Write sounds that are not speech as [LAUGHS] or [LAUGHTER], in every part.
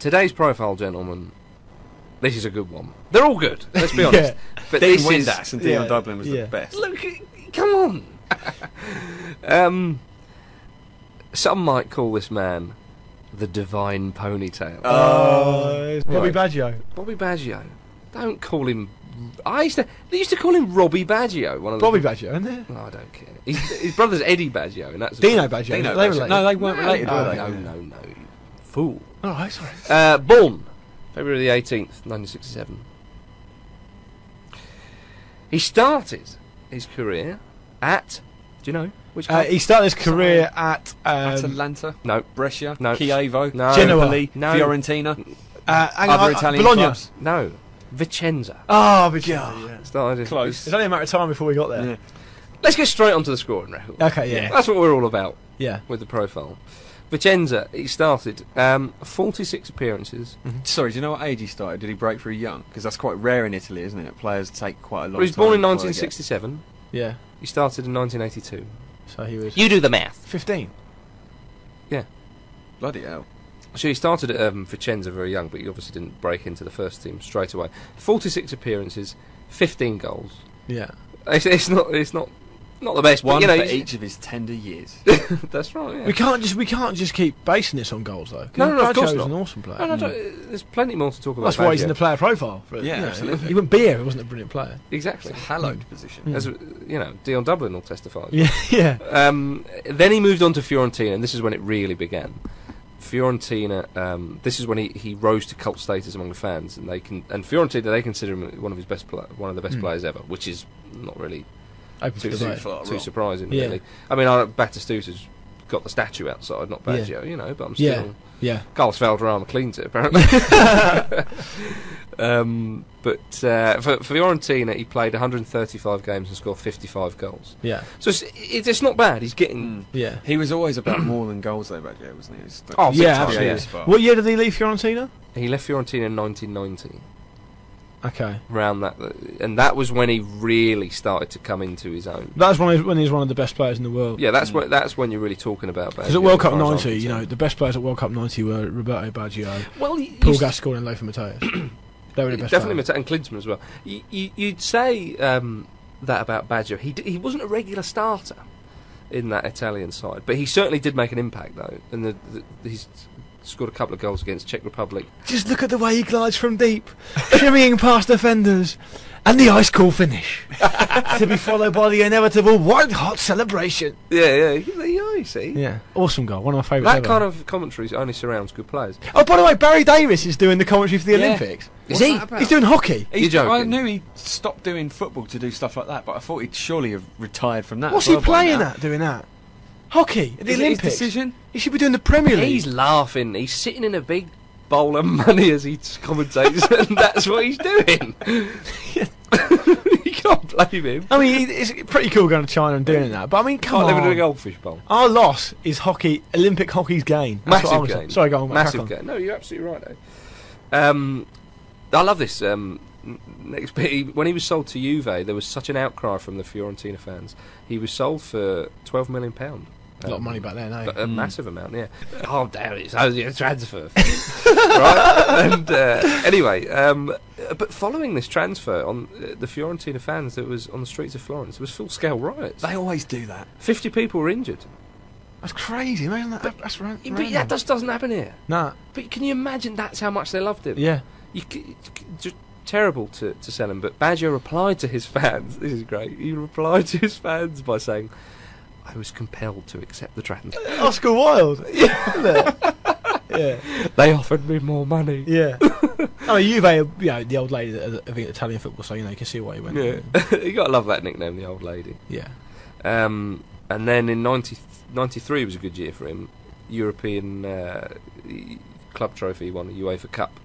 today's profile, gentlemen. This is a good one. They're all good. Let's be [LAUGHS] honest. But Dean this is Windass and Dion yeah, Dublin was yeah. the best. look. Come on. [LAUGHS] um, some might call this man the divine ponytail. Oh, it's Bobby Right. Baggio. Bobby Baggio. Don't call him. I used to. They used to call him Robbie Baggio. One of the Bobby Baggio, isn't it? Oh, I don't care. His, his brother's Eddie Baggio, and that's Dino Baggio. Dino they Baggio. related. No, they weren't related, no, were they? no, no, no, you fool. Oh, right, sorry. Uh, born February the 18th, 1967. He started his career at. Do you know which? Uh, club? he started his career at um, Atalanta, no, Brescia, No. Chievo, No. Genoa. Napoli, No. Fiorentina, uh, hang other on, uh, Italian Bologna. clubs. no, Vicenza. Oh, but yeah. Started Close. It's only a matter of time before we got there. Yeah. Let's get straight onto the scoring record. Okay, yeah. That's what we're all about Yeah. with the profile. Vicenza, he started um, 46 appearances. Sorry, do you know what age he started? Did he break through young? Because that's quite rare in Italy, isn't it? Players take quite a long Well, he was time born in before they get- 1967. Yeah. He started in 1982. So he was You do the math. 15. Yeah. Bloody hell. So he started at um, Vicenza very young, but he obviously didn't break into the first team straight away. 46 appearances, 15 goals. Yeah. It's, it's not it's not not the best, but One you know for each of his tender years. [LAUGHS] that's right. Yeah. We can't just we can't just keep basing this on goals though. No, no, no, of course not. an awesome player. No, no, don't- there's plenty more to talk about. That's why he's Baggio. in the player profile. For, Yeah, you know, absolutely. He wouldn't be here if he wasn't a brilliant player. exactly. It's a hallowed position. As you know, Dion Dublin will testify. [LAUGHS] Yeah, yeah. Um, then he moved on to Fiorentina, and this is when it really began. Fiorentina. Um, this is when he, he rose to cult status among the fans, and they can and Fiorentina they consider him one of his best pla- one of the best Mm. players ever, which is not really Open too, to too, far too surprising. Yeah. Really, I mean, I, Batistuta's got the statue outside, not Yeah. Baggio, you know, but I'm still. Yeah. Yeah. Carlos Valderrama cleans it apparently. [LAUGHS] um, but uh, for, for Fiorentina, he played 135 games and scored 55 goals. Yeah. So it's, it's, it's not bad. He's getting. Mm. Yeah. He was always about more than goals, though, Baggio, wasn't he? He was the- Oh, yeah, absolutely. yeah. Spot. What year did he leave Fiorentina? He left Fiorentina in 1990, Okay. around that, and that was when he really started to come into his own. That was when he, when he was one of the best players in the world. Yeah, that's Mm. when that's when you're really talking about. Because at World Cup far as I'm 90, you know, the best players at World Cup 90 were Roberto Baggio, well, you, Paul you Gascoigne, and Lothar Matthäus. [CLEARS THROAT] they were the best definitely. Mata- and Klinsmann as well. You, you, you'd say um, that about Baggio. He d- he wasn't a regular starter in that Italian side, but he certainly did make an impact though, and the, the, he's scored a couple of goals against Czech Republic. Just look at the way he glides from deep, [LAUGHS] shimmying past defenders, and the ice cool finish. [LAUGHS] to be followed by the inevitable white hot celebration. Yeah, yeah, yeah. You see. Yeah, awesome goal. One of my favourites. That ever. kind of commentary only surrounds good players. Oh, by the way, Barry Davies is doing the commentary for the Yeah. Olympics. Is What's he? He's doing hockey. He's- You're I knew he stopped doing football to do stuff like that, but I thought he'd surely have retired from that. What's as he well playing now. at doing that? Hockey at the Is it his Olympics. decision? He should be doing the Premier League. He's laughing. He's sitting in a big bowl of money as he commentates, [LAUGHS] and that's what he's doing. [LAUGHS] you can't blame him. I mean, it's pretty cool going to China and doing that. But I mean, come Can't live in a on. goldfish bowl. Our loss is hockey, Olympic hockey's gain. That's what I Massive was- game. Sorry, go on. Massive crack on. game. No, you're absolutely right. Though. Um, I love this. Um, n- next bit, he- when he was sold to Juve, there was such an outcry from the Fiorentina fans. He was sold for twelve million pound. A lot of money back then, eh? A, a massive amount, yeah. Oh, damn, it's only a transfer, [LAUGHS] right? And uh, anyway, um, but following this transfer, on uh, the Fiorentina fans that was on the streets of Florence, there was full-scale riots. They always do that. Fifty people were injured. That's crazy, man. That, that's right. But that just doesn't happen here. Nah, But can you imagine that's how much they loved him? yeah. You c- c- just terrible to, to sell him. But Baggio replied to his [LAUGHS] fans. This is great. He replied to his fans by saying, "I was compelled to accept the transfer. [LAUGHS] Oscar Wilde. [LAUGHS] Yeah. [LAUGHS] yeah. They offered me more money." Yeah. I mean, Juve, you know, the old lady that I think Italian football, so you know you can see why he went. Yeah, you gotta love that nickname, the old lady. Yeah. Um, and then in 90, 93 was a good year for him. European uh, club trophy, he won the UEFA Cup,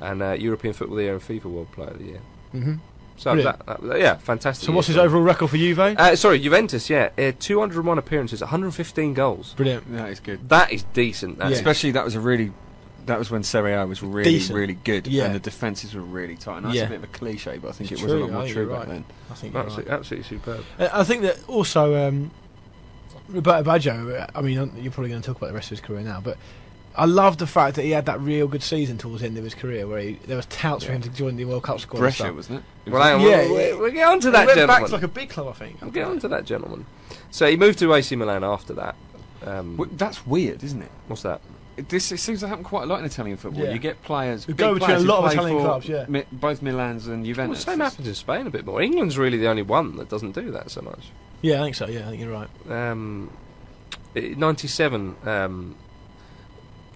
and uh, European Football of the Year and FIFA World Player of the Year. hmm So that, that, yeah, fantastic. So what's his overall record for Juve? Uh, sorry, Juventus. Yeah, uh, 201 appearances, 115 goals. Brilliant. That is good. That is decent. That's Yeah. Especially that was a really. That was when Serie A was really, Decent. really good, Yeah. and the defences were really tight. And that's Yeah. a bit of a cliche, but I think It's it was a lot more I true you're back then. I think absolutely, right. absolutely superb. Uh, I think that also um, Roberto Baggio. uh, I mean, you're probably going to talk about the rest of his career now, but I love the fact that he had that real good season towards the end of his career, where he, there was touts for him to join the World Cup squad. and Brescia, wasn't it? it? Well, hang on, Yeah, we'll, we'll, we'll get on to that went gentleman. back to like a big club, I think. We'll get on to that gentleman. So he moved to AC Milan after that. Um, Well, that's weird, isn't it? what's that? It- This it seems to happen quite a lot in Italian football. Yeah. You get players Who go between a lot of play Italian for clubs, yeah. Mi- both Milan's and Well, Juventus. the same happens in Spain a bit more. England's really the only one that doesn't do that so much. Yeah, I think so. Yeah, I think you're right. um, i- 97 um,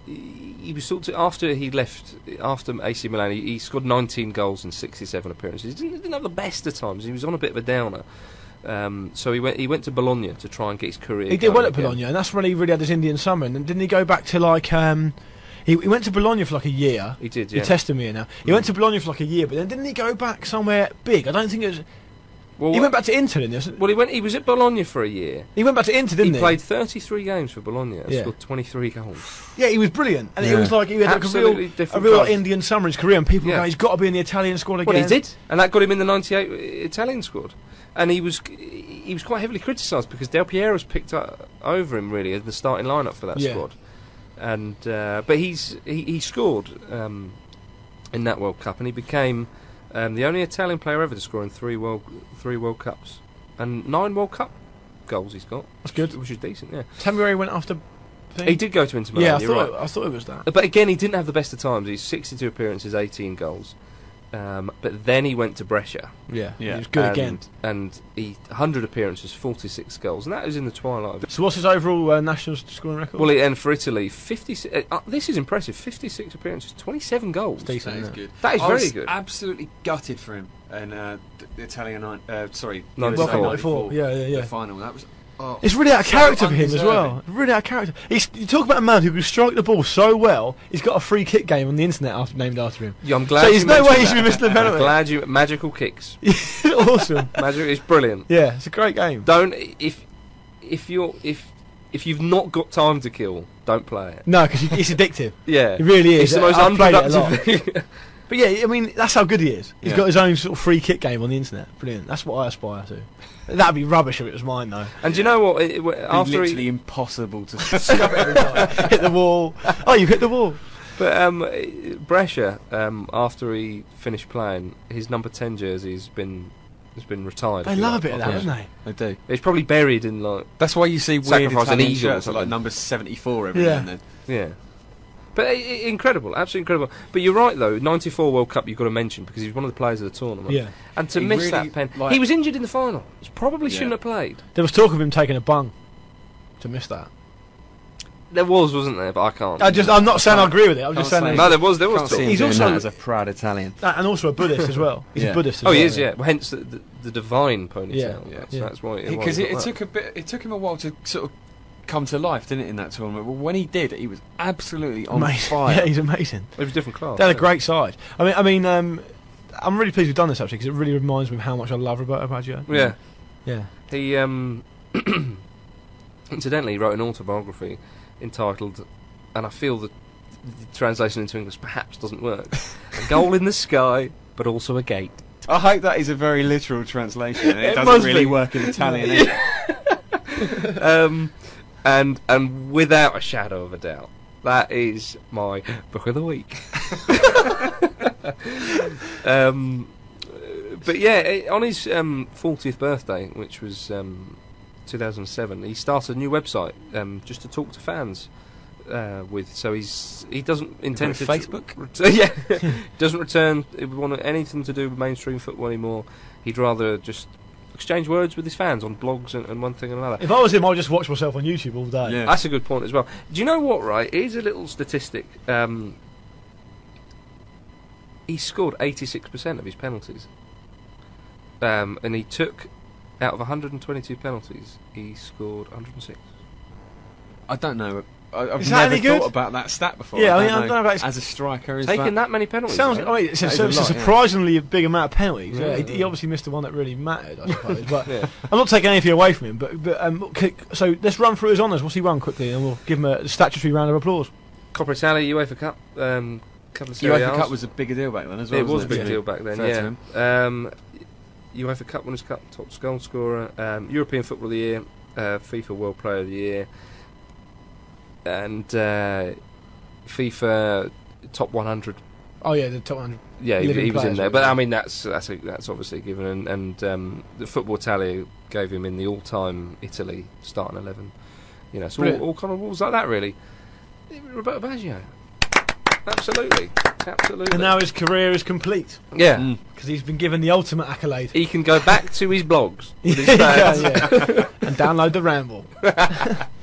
he he was sort of after he left after AC Milan he, he scored 19 goals in 67 appearances he didn't, he didn't have the best of times he was on a bit of a downer um, so he went he went to Bologna to try and get his career He did well at again. Bologna, and that's when he really had his Indian summer. And didn't he go back to like um, he, he went to Bologna for like a year. he did You're testing me now. He went to Bologna for like a year, but then didn't he go back somewhere big? I don't think it was. Well, he went back to Inter, didn't he? well he went he was at Bologna for a year He went back to Inter, didn't he he? played 33 games for Bologna and Yeah. scored 23 goals Yeah, he was brilliant, and it was like he had like a real, a real like. Indian summer in his career, and people Yeah. go, he's got to be in the Italian squad again. Well, he did, and that got him in the '98 Italian squad. And he was he was quite heavily criticised because Del Piero's picked up over him really as the starting lineup for that Yeah. squad. And uh, but he's he, he scored um, in that World Cup, and he became um, the only Italian player ever to score in three World three World Cups and nine World Cup goals. He's got, That's good. which is decent. Yeah, Tell me where he went after. Thing? he did go to Inter Milan. Yeah, I thought, right. I thought it was that. But again, he didn't have the best of times. He's 62 appearances, 18 goals. Um, but then he went to Brescia. Yeah, Yeah. he was good and, again. And he 100 appearances, 46 goals, and that was in the twilight of. So what's his overall uh, national scoring record? Well, he- and for Italy, 50. Uh, uh, this is impressive. 56 appearances, 27 goals. It's decent, That is isn't it? good. That is I very was good. Absolutely gutted for him. And uh, the Italian, nine- uh, sorry, Ninety-four. USA Well, 94. Yeah, yeah, yeah. The final. That was. Oh, It's really out of So character for him as well. Really out of character. He's, you talk about a man who can strike the ball so well. He's got a free kick game on the internet after, named after him. Yeah, I'm glad. So there's no way he should be missing the I'm penalty. glad you magical kicks. [LAUGHS] awesome. [LAUGHS] Magic is brilliant. Yeah, it's a great game. Don't if if you're if if you've not got time to kill, don't play it. No, because it's addictive. [LAUGHS] Yeah, It really is. It's the most I've played it a lot. unproductive thing. But yeah, I mean, that's how good he is. He's Yeah. got his own sort of free kick game on the internet. Brilliant. That's what I aspire to. That'd be rubbish if it was mine, though. and do you know what? It, it, It'd be after literally he, impossible to. [LAUGHS] [LAUGHS] hit the wall. Oh, you hit the wall. But um, Brescia, um, after he finished playing, his number ten jersey's been has been retired. They if you love like, a bit of that, him. don't they? they do. It's probably buried in like That's why you see weird Sacrificing Italian eagle or shirts at like something. number 74 every Yeah. now and then. yeah. But i- i- incredible, absolutely incredible. But you're right though. '94 World Cup you've got to mention because he's one of the players of the tournament. Yeah. And to He miss really, that pen, like- he was injured in the final. He probably shouldn't have played. There was talk of him taking a bung to miss that. There was, wasn't there? But I can't. I just, I'm not saying I agree with it. I'm just Can't saying. no, there was. There was. Talk. He's also- as a proud Italian. [LAUGHS] and also a Buddhist as well. He's Yeah. a Buddhist. As Oh, well, he is. Yeah. Well, hence the, the, the divine ponytail. Yeah, yeah. So that's why. why Because he it, it took a bit. It took him a while to sort of come to life, didn't it? In that tournament, but when he did, he was absolutely on Amazing. [LAUGHS] fire. Yeah, he's amazing. It was a different class. They had a great side. I mean, I mean, um, I'm really pleased we've done this actually because it really reminds me of how much I love Roberto Baggio. Yeah. Yeah. He um, [CLEARS THROAT] incidentally wrote an autobiography entitled, and I feel that the translation into English perhaps doesn't work. a goal in the sky, but also a gate. I hope that is a very literal translation. and It, It doesn't really be. work in Italian. [LAUGHS] [LAUGHS] um, and and without a shadow of a doubt, that is my book of the week. [LAUGHS] um, but yeah, on his um, 40th birthday, which was um, 2007, he started a new website um, just to talk to fans. Uh, with so he's he doesn't intend to Facebook? ret- [LAUGHS] yeah, [LAUGHS] doesn't return. He would want anything to do with mainstream football anymore. He'd rather just exchange words with his fans on blogs and, and one thing and another. If I was him, I'd just watch myself on YouTube all day. Yeah. That's a good point as well. Do you know what? Right, here's a little statistic. Um, he scored 86% of his penalties, um, and he took out of 122 penalties, he scored 106. I don't know. I, I've Is that never any good? thought about that stat before. Yeah, I mean, don't I don't know about his- as a striker. Is Taking that, that many penalties. Sounds. right? I mean, it's, a, That is a it's a lot, yeah. surprisingly big amount of penalties. Yeah, Yeah, he, he obviously missed the one that really mattered, I [LAUGHS] suppose. But Yeah. I'm not taking anything away from him. But, but um, so let's run through his honours. What's he won quickly, and we'll give him a statutory round of applause. Coppa Italia, UEFA Cup, um, couple of Serie UEFA Cup was a bigger deal back then as well. it was a big deal back then. Fair to him. yeah. Um, UEFA Cup Winners' Cup top goal scorer, um, European Football of the Year, uh, FIFA World Player of the Year, and uh, FIFA top 100. Oh yeah, the top 100. Yeah, he, he was in there. But I mean, that's that's a, that's obviously given. And, and um, the football tally gave him in the all-time Italy starting 11. You know, so all, Brilliant. all kind of rules like that, really. Roberto Baggio. Absolutely, absolutely. And now his career is complete yeah, Mm. because he's been given the ultimate accolade. he can go back to his blogs [LAUGHS] with his Yeah, yeah. and download the ramble. [LAUGHS]